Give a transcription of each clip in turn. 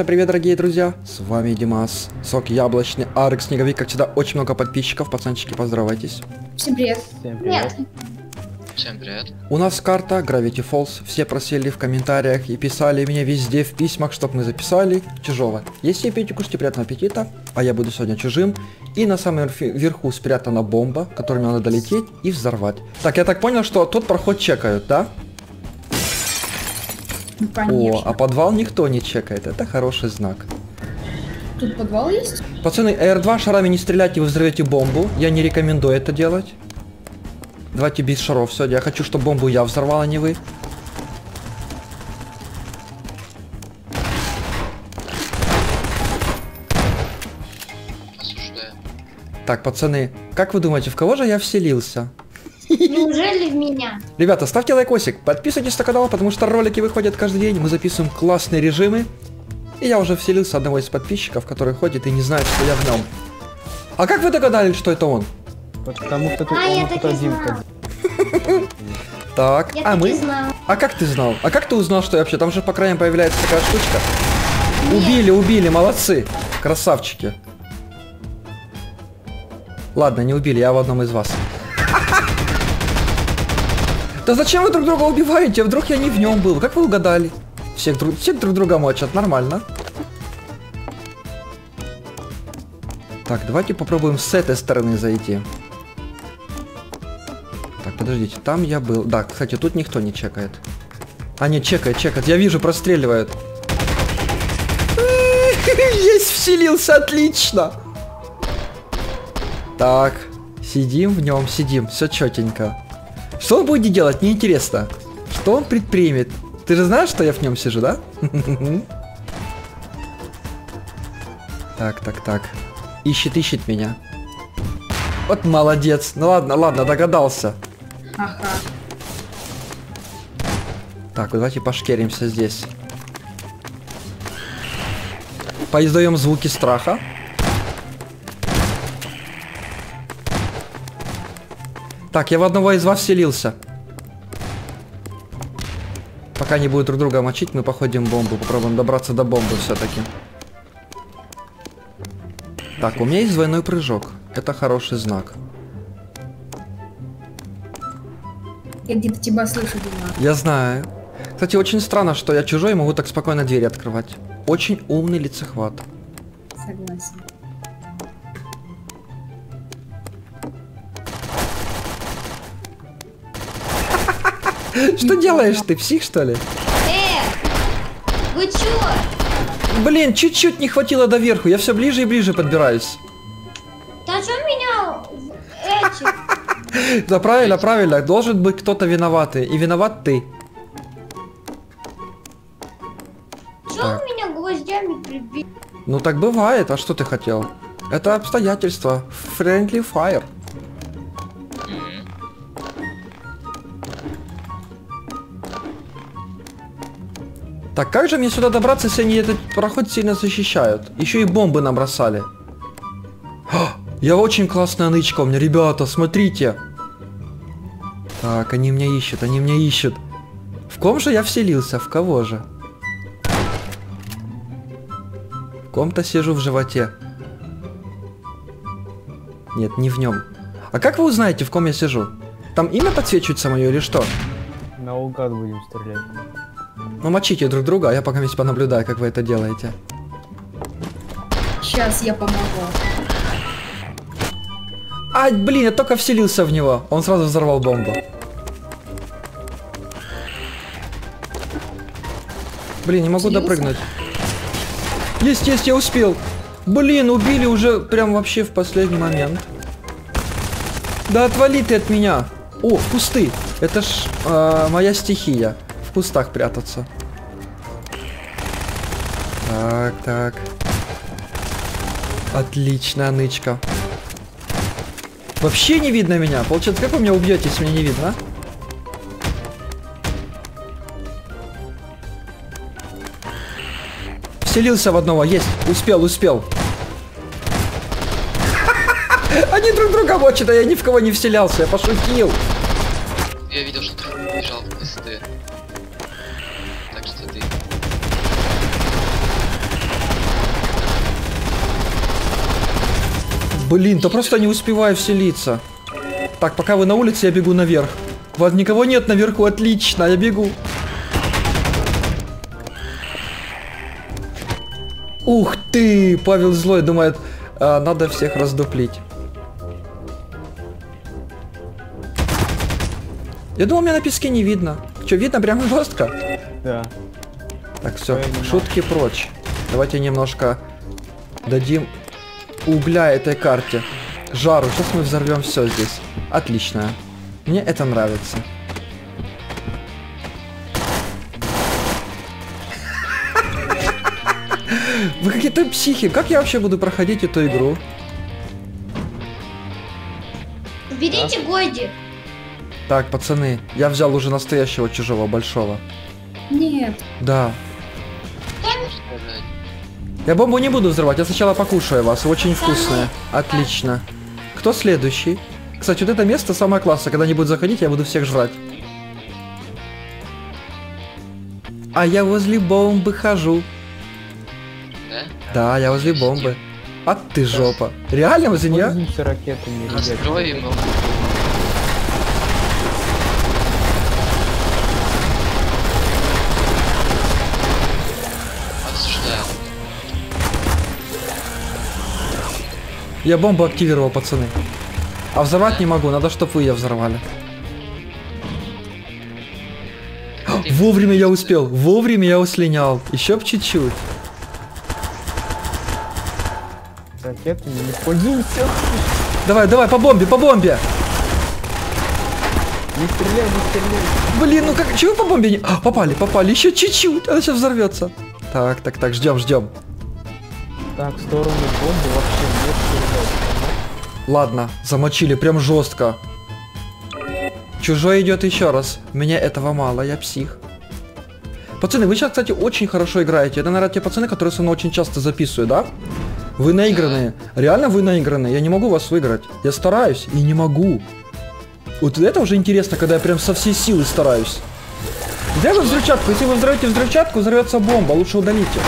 всем привет, дорогие друзья! С вами Димас, Сок Яблочный, Арк, Снеговик, как всегда, очень много подписчиков, пацанчики, поздоровайтесь. Всем привет. Всем привет. Нет. Всем привет. У нас карта Gravity Falls, все просили в комментариях и писали мне везде в письмах, чтобы мы записали чужого. Если пейте, кушайте, приятного аппетита, а я буду сегодня чужим. И на самом верху спрятана бомба, которой мне надо долететь и взорвать. Так, я так понял, что тот проход чекают, да? Ну, О, конечно. а подвал никто не чекает, это хороший знак. Тут подвал есть? Пацаны, R2 шарами не стреляйте, вы взорвете бомбу. Я не рекомендую это делать. Давайте без шаров сегодня. Я хочу, чтобы бомбу я взорвал, а не вы. Осуждаю. Так, пацаны, как вы думаете, в кого же я вселился? Неужели в меня? Ребята, ставьте лайкосик, подписывайтесь на канал, потому что ролики выходят каждый день. Мы записываем классные режимы. И я уже вселился одного из подписчиков, который ходит и не знает, что я в нем. А как вы догадались, что это он? Потому что ты А, я он так тут и один. Так, Я а мы? А как ты знал? А как ты узнал, что я вообще? Там же по краям появляется такая штучка. Убили, убили, молодцы. Красавчики. Ладно, не убили, я в одном из вас. Да зачем вы друг друга убиваете? Вдруг я не в нем был? Как вы угадали? Всех друг, всех друг друга мочат, нормально. Так, давайте попробуем с этой стороны зайти. Так, подождите, там я был. Да, кстати, тут никто не чекает. А, нет, чекает, чекает. Я вижу, простреливают. Есть, вселился, отлично. Так, сидим в нем, сидим, все четенько. Что он будет делать, мне интересно. Что он предпримет? Ты же знаешь, что я в нем сижу, да? Так, так, так. Ищет, ищет меня. Вот молодец. Ну ладно, ладно, догадался. Ага. Так, давайте пошкеримся здесь. Поиздаем звуки страха. Так, я в одного из вас вселился. Пока не будет друг друга мочить, мы походим бомбу. Попробуем добраться до бомбы все-таки. Так, у меня есть двойной прыжок. Это хороший знак. Я где-то тебя слышу, Дима. Я знаю. Кстати, очень странно, что я чужой и могу так спокойно двери открывать. Очень умный лицехват. Согласен. Что делаешь ты, псих что ли? Э! Вы чё? Блин, чуть-чуть не хватило до верху, я все ближе и ближе подбираюсь. Да что меня эти... Да правильно, правильно, должен быть кто-то виноватый, и виноват ты. Чё Так. меня гвоздями прибили? Ну так бывает, а что ты хотел? Это обстоятельства. Friendly fire. Так как же мне сюда добраться, если они этот проход сильно защищают? Еще и бомбы набросали. А, Я очень классная нычка у меня, ребята, смотрите. Так, они меня ищут, они меня ищут. В ком же я вселился? В кого же? В ком-то сижу в животе. Нет, не в нем. А как вы узнаете, в ком я сижу? Там имя подсвечивается мое или что? Наугад будем стрелять. Ну мочите друг друга, а я пока вместе понаблюдаю, как вы это делаете. Сейчас я помогу. Ай, блин, я только вселился в него. Он сразу взорвал бомбу. Блин, не могу Вселился? допрыгнуть. Есть, есть, я успел. Блин, убили уже прям вообще в последний момент. Да отвали ты от меня. О, кусты. Это ж а, моя стихия. В кустах прятаться. Так, так. Отличная нычка. Вообще не видно меня. Получается, как вы меня убьете, если меня не видно? а? Вселился в одного. Есть. Успел, успел. Они друг друга мочат, а я ни в кого не вселялся. Я пошутил. Блин, да просто не успеваю вселиться. Так, пока вы на улице, я бегу наверх. Вот никого нет наверху, отлично, я бегу. Ух ты, Павел злой думает, «А, надо всех раздуплить. Я думал, меня на песке не видно. Что, видно прямо жестко? Да. Так, все, шутки прочь. Давайте немножко дадим угля этой карте. Жару. Сейчас мы взорвем все здесь. Отлично. Мне это нравится. Вы какие-то психи. Как я вообще буду проходить эту игру? Берите Годи. Так, пацаны, я взял уже настоящего чужого большого. Нет. Да. Я бомбу не буду взрывать, я сначала покушаю вас. Очень вкусная. Отлично. Кто следующий? Кстати, вот это место самое классное. Когда они будут заходить, я буду всех жрать. А я возле бомбы хожу. Да? Да, я возле бомбы. А ты жопа. Реально возле нее? Настроим его. Я бомбу активировал, пацаны. А взорвать не могу, надо, чтобы вы ее взорвали. Вовремя я успел, вовремя я услинял. Еще б чуть-чуть. Ракетами не пользуемся. Давай, давай, по бомбе, по бомбе. Не стреляй, не стреляй. Блин, ну как, чего по бомбе не... А, попали, попали, еще чуть-чуть, она сейчас взорвется. Так, так, так, ждем, ждем. Так, в сторону бомбы вообще нет. Ладно, замочили прям жестко. Чужой идет еще раз. Мне этого мало, я псих. Пацаны, вы сейчас, кстати, очень хорошо играете. Это, наверное, те пацаны, которые со мной очень часто записывают, да? Вы наигранные. Реально вы наигранные. Я не могу вас выиграть. Я стараюсь и не могу. Вот это уже интересно, когда я прям со всей силы стараюсь. Где вы взрывчатку? Если вы взрываете взрывчатку, взорвется бомба. Лучше удалите.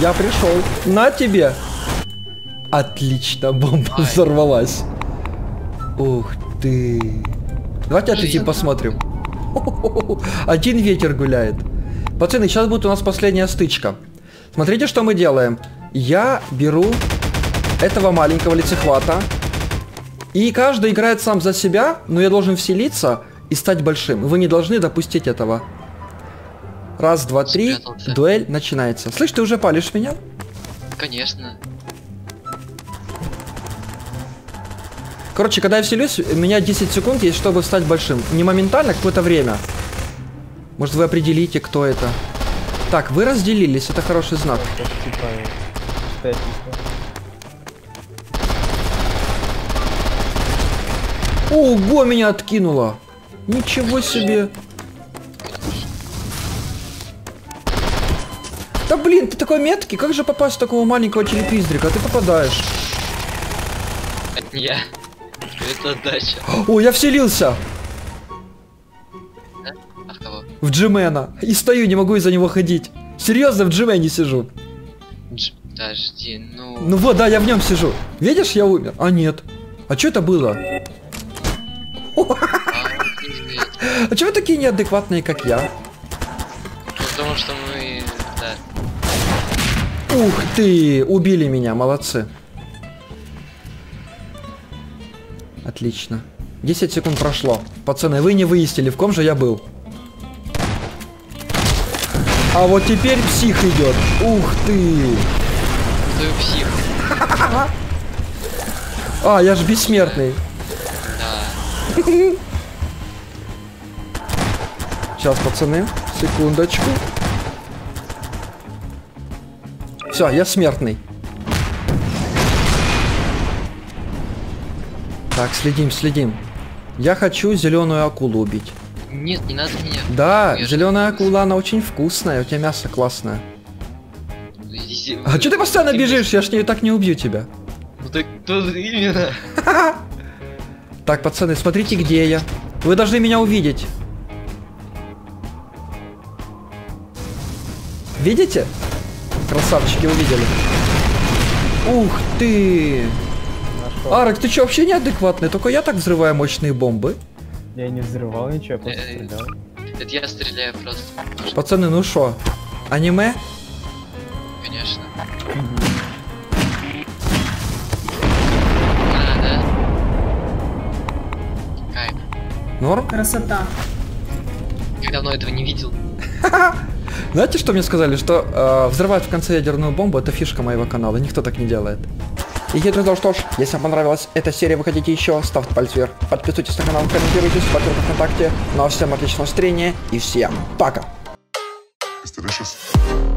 Я пришел. На тебе. Отлично, бомба взорвалась. Ух ты. Давайте отойти посмотрим. Один ветер гуляет. Пацаны, сейчас будет у нас последняя стычка. Смотрите, что мы делаем. Я беру этого маленького лицехвата. И каждый играет сам за себя, но я должен вселиться и стать большим. Вы не должны допустить этого. Раз, два, три, Спрятался. дуэль начинается. Слышь, ты уже палишь меня? Конечно. Короче, когда я вселюсь, у меня 10 секунд есть, чтобы стать большим. Не моментально, какое-то время. Может, вы определите, кто это. Так, вы разделились, это хороший знак. Ого, меня откинуло. Ничего себе. Да блин, ты такой меткий, как же попасть в такого маленького телепиздрика? Ты попадаешь. Это я. Это дача. О, я вселился А в Джимена. И стою, не могу из-за него ходить. Серьезно, в Джимене сижу. Дж- Подожди, ну... Ну вот, да, я в нем сижу. Видишь, я умер. А нет. А что это было? А. А чего вы такие неадекватные, как я? Потому что мы... Ух ты, убили меня, молодцы. Отлично. 10 секунд прошло. Пацаны, вы не выяснили, в ком же я был. А вот теперь псих идет. Ух ты. Ты псих. А, я же бессмертный. Да. Сейчас, пацаны, секундочку. Все, я смертный. Так, следим, следим. Я хочу зеленую акулу убить. Нет, не надо меня. Да, Я зеленая акула, она очень вкусная, у тебя мясо классное. Иди- А что ты постоянно бежишь? Я ж не так не убью тебя. Ну так кто именно? Так, пацаны, смотрите, где я. Вы должны меня увидеть. Видите? Красавчики, увидели. Ух ты! Нашел. Арек, ты что, вообще неадекватный? Только я так взрываю мощные бомбы. Я не взрывал ничего, я просто Э, стрелял. Это я стреляю просто. Пацаны, ну шо? Аниме? Конечно. А, да. Кайф. Норм? Красота. Я давно этого не видел. Знаете, что мне сказали? Что э, взрывать в конце ядерную бомбу это фишка моего канала. Никто так не делает. И я друзья, что ж, если вам понравилась эта серия, вы хотите еще, ставьте палец вверх, подписывайтесь на канал, комментируйте, смотрите ВКонтакте. Ну а всем отличного настроения и всем пока! It's delicious.